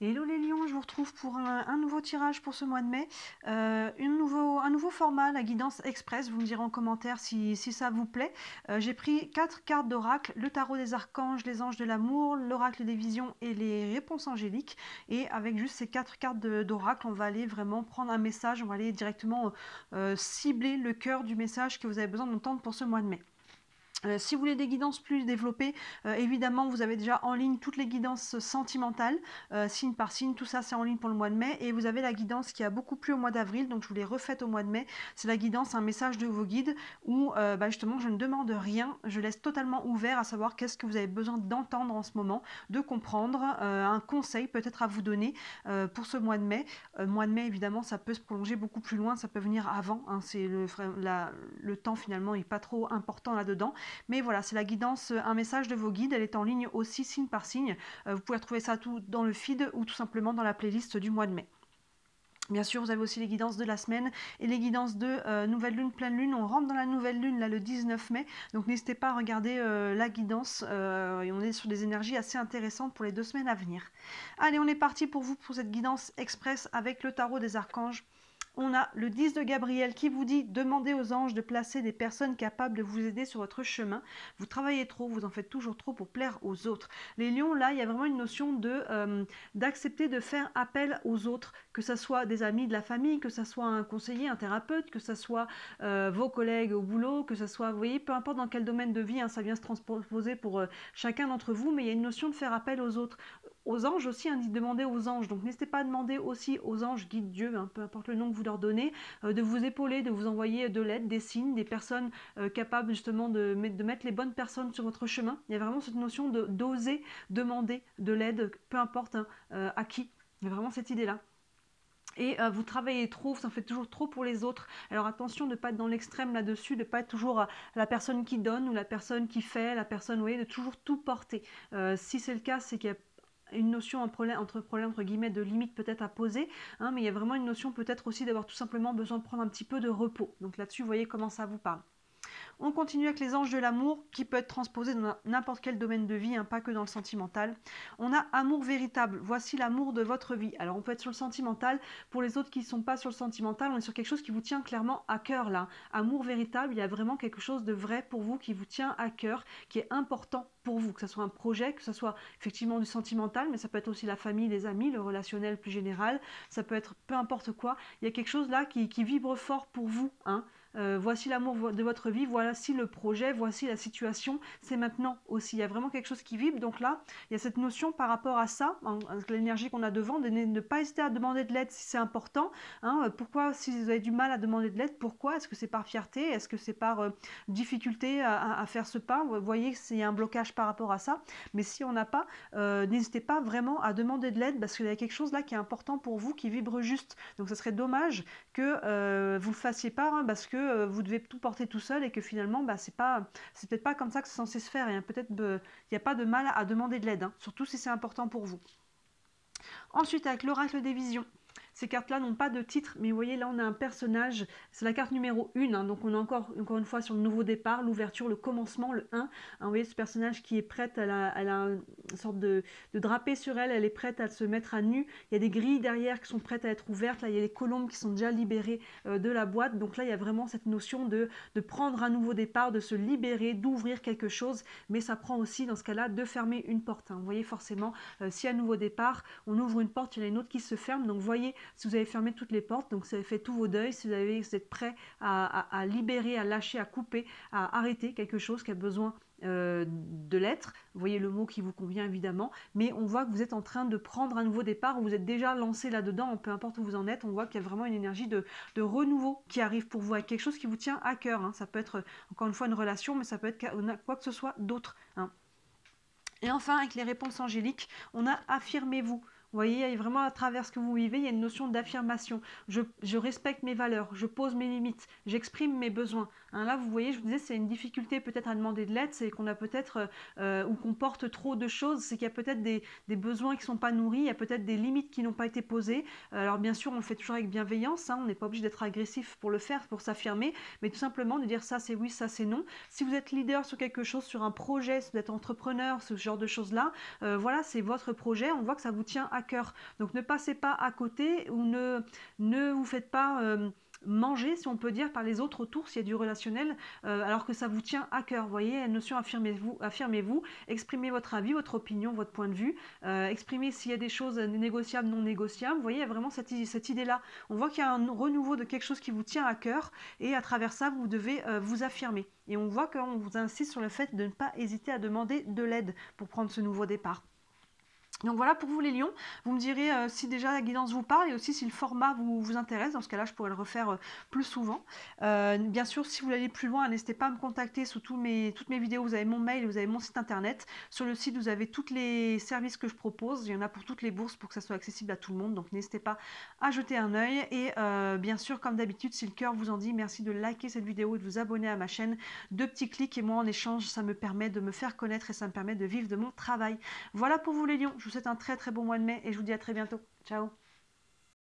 Hello les lions, je vous retrouve pour un, nouveau tirage pour ce mois de mai. Euh, un nouveau format, la guidance express, vous me direz en commentaire si, ça vous plaît. Euh, j'ai pris quatre cartes d'oracle, le tarot des archanges, les anges de l'amour, l'oracle des visions et les réponses angéliques. Et avec juste ces quatre cartes d'oracle, on va aller vraiment prendre un message, on va aller directement euh, cibler le cœur du message que vous avez besoin d'entendre pour ce mois de mai. Euh, si vous voulez des guidances plus développées, euh, évidemment, vous avez déjà en ligne toutes les guidances sentimentales, euh, signe par signe, tout ça c'est en ligne pour le mois de mai. Et vous avez la guidance qui a beaucoup plu au mois d'avril, donc je vous l'ai refaite au mois de mai. C'est la guidance, un message de vos guides, où bah, justement je ne demande rien, je laisse totalement ouvert à savoir qu'est-ce que vous avez besoin d'entendre en ce moment, de comprendre, un conseil peut-être à vous donner pour ce mois de mai. mois de mai, évidemment, ça peut se prolonger beaucoup plus loin, ça peut venir avant, hein, c'est le, le temps finalement n'est pas trop important là-dedans. Mais voilà, c'est la guidance, un message de vos guides. Elle est en ligne aussi signe par signe. Euh, vous pouvez retrouver ça tout dans le feed ou tout simplement dans la playlist du mois de mai. Bien sûr, vous avez aussi les guidances de la semaine et les guidances de euh, nouvelle lune, pleine lune. On rentre dans la nouvelle lune là le 19 mai, donc n'hésitez pas à regarder euh, la guidance. on est sur des énergies assez intéressantes pour les deux semaines à venir. Allez, on est parti pour vous pour cette guidance express avec le tarot des archanges on a le 10 de Gabriel qui vous dit demandez aux anges de placer des personnes capables de vous aider sur votre chemin. Vous travaillez trop, vous en faites toujours trop pour plaire aux autres. Les lions, là, il y a vraiment une notion euh, d'accepter de faire appel aux autres, que ce soit des amis, de la famille, que ce soit un conseiller, un thérapeute, que ce soit euh, vos collègues au boulot, que ce soit, vous voyez, peu importe dans quel domaine de vie, hein, ça vient se transposer pour euh, chacun d'entre vous, mais il y a une notion de faire appel aux autres aux anges aussi, hein, demander aux anges. Donc n'hésitez pas à demander aussi aux anges, guide Dieu, hein, peu importe le nom que vous leur donnez, euh, de vous épauler, de vous envoyer de l'aide, des signes, des personnes euh, capables justement de, de, mettre les bonnes personnes sur votre chemin. Il y a vraiment cette notion de d'oser demander de l'aide, peu importe hein, euh, à qui. Il y a vraiment cette idée-là et vous travaillez trop, vous en faites toujours trop pour les autres. Alors attention de ne pas être dans l'extrême là-dessus, de ne pas être toujours la personne qui donne ou la personne qui fait, la personne, vous voyez, de toujours tout porter. si c'est le cas, c'est qu'il y a une notion entre problème entre guillemets de limite peut-être à poser, hein, mais il y a vraiment une notion peut-être aussi d'avoir tout simplement besoin de prendre un petit peu de repos. Donc là-dessus, vous voyez comment ça vous parle. On continue avec les anges de l'amour qui peut être transposé dans n'importe quel domaine de vie, hein, pas que dans le sentimental. On a amour véritable. Voici l'amour de votre vie. Alors on peut être sur le sentimental. Pour les autres qui ne sont pas sur le sentimental, on est sur quelque chose qui vous tient clairement à cœur là. Amour véritable, il y a vraiment quelque chose de vrai pour vous qui vous tient à cœur, qui est important pour vous, que ce soit un projet, que ce soit effectivement du sentimental, mais ça peut être aussi la famille, les amis, le relationnel plus général, ça peut être peu importe quoi. Il y a quelque chose là qui, vibre fort pour vous. Hein. Euh, voici l'amour de votre vie, voici le projet, voici la situation, c'est maintenant aussi. Il y a vraiment quelque chose qui vibre. Donc là, il y a cette notion par rapport à ça, l'énergie qu'on a devant, de ne pas hésiter à demander de l'aide si c'est important. Hein. Euh, pourquoi, si vous avez du mal à demander de l'aide, pourquoi? Est-ce que c'est par fierté? Est-ce que c'est par euh, difficulté à, faire ce pas? Vous voyez qu'il y a un blocage par rapport à ça. Mais si on n'a pas, n'hésitez pas vraiment à demander de l'aide parce qu'il y a quelque chose là qui est important pour vous, qui vibre juste. Donc ce serait dommage que vous le fassiez pas hein, parce que euh, vous devez tout porter tout seul et que finalement, bah, c'est pas, c'est peut-être pas comme ça que c'est censé se faire. Il peut-être, il n'y a pas de mal à demander de l'aide, hein, surtout si c'est important pour vous. Ensuite, avec l'oracle des visions. Ces cartes-là n'ont pas de titre, mais vous voyez, là, on a un personnage. C'est la carte numéro 1, hein, donc on est encore, encore une fois sur le nouveau départ, l'ouverture, le commencement, le 1. Hein, vous voyez, ce personnage qui est prête, elle a, elle une sorte de, de, sur elle, elle est prête à se mettre à nu. Il y a des grilles derrière qui sont prêtes à être ouvertes. Là, il y a les colombes qui sont déjà libérées euh, de la boîte. Donc là, il y a vraiment cette notion de, de prendre un nouveau départ, de se libérer, d'ouvrir quelque chose. Mais ça prend aussi, dans ce cas-là, de fermer une porte. Hein. Vous voyez, forcément, euh, si à nouveau départ, on ouvre une porte, il y en a une autre qui se ferme. Donc, vous voyez, si vous avez fermé toutes les portes, donc vous avez fait tous vos deuils, si vous, avez, êtes prêt à, libérer, à lâcher, à couper, à arrêter quelque chose qui a besoin euh, de l'être, vous voyez le mot qui vous convient évidemment, mais on voit que vous êtes en train de prendre un nouveau départ, vous êtes déjà lancé là-dedans, peu importe où vous en êtes, on voit qu'il y a vraiment une énergie de, renouveau qui arrive pour vous, avec quelque chose qui vous tient à cœur, hein. ça peut être encore une fois une relation, mais ça peut être quoi que ce soit d'autre. Hein. Et enfin, avec les réponses angéliques, on a affirmez-vous. Vous voyez, vraiment à travers ce que vous vivez, il y a une notion d'affirmation. Je, respecte mes valeurs, je pose mes limites, j'exprime mes besoins. Hein, là, vous voyez, je vous disais, c'est une difficulté peut-être à demander de l'aide, c'est qu'on a peut-être, euh, ou qu'on porte trop de choses, c'est qu'il y a peut-être des, besoins qui ne sont pas nourris, il y a peut-être des limites qui n'ont pas été posées. Alors bien sûr, on le fait toujours avec bienveillance, hein, on n'est pas obligé d'être agressif pour le faire, pour s'affirmer, mais tout simplement de dire ça c'est oui, ça c'est non. Si vous êtes leader sur quelque chose, sur un projet, si vous êtes entrepreneur, ce genre de choses-là, euh, voilà, c'est votre projet, on voit que ça vous tient à cœur. Donc ne passez pas à côté ou ne, ne vous faites pas... Euh, manger, si on peut dire, par les autres autour, s'il y a du relationnel, euh, alors que ça vous tient à cœur. Vous voyez, notion affirmez-vous, affirmez-vous, exprimez votre avis, votre opinion, votre point de vue, euh, exprimez s'il y a des choses négociables, non négociables. Vous voyez, il y a vraiment cette, cette idée-là. On voit qu'il y a un renouveau de quelque chose qui vous tient à cœur, et à travers ça, vous devez vous affirmer. Et on voit qu'on vous insiste sur le fait de ne pas hésiter à demander de l'aide pour prendre ce nouveau départ. Donc voilà pour vous les lions, vous me direz euh, si déjà la guidance vous parle et aussi si le format vous, vous intéresse, dans ce cas-là je pourrais le refaire euh, plus souvent. Euh, bien sûr si vous voulez aller plus loin, n'hésitez pas à me contacter sur mes, toutes mes vidéos, vous avez mon mail, vous avez mon site internet. Sur le site vous avez tous les services que je propose, il y en a pour toutes les bourses pour que ça soit accessible à tout le monde, donc n'hésitez pas à jeter un œil. Et bien sûr comme d'habitude si le cœur vous en dit, merci de liker cette vidéo et de vous abonner à ma chaîne. Deux petits clics et moi en échange ça me permet de me faire connaître et ça me permet de vivre de mon travail. Voilà pour vous les lions, vous souhaite un très très bon mois de mai et je vous dis à très bientôt. Ciao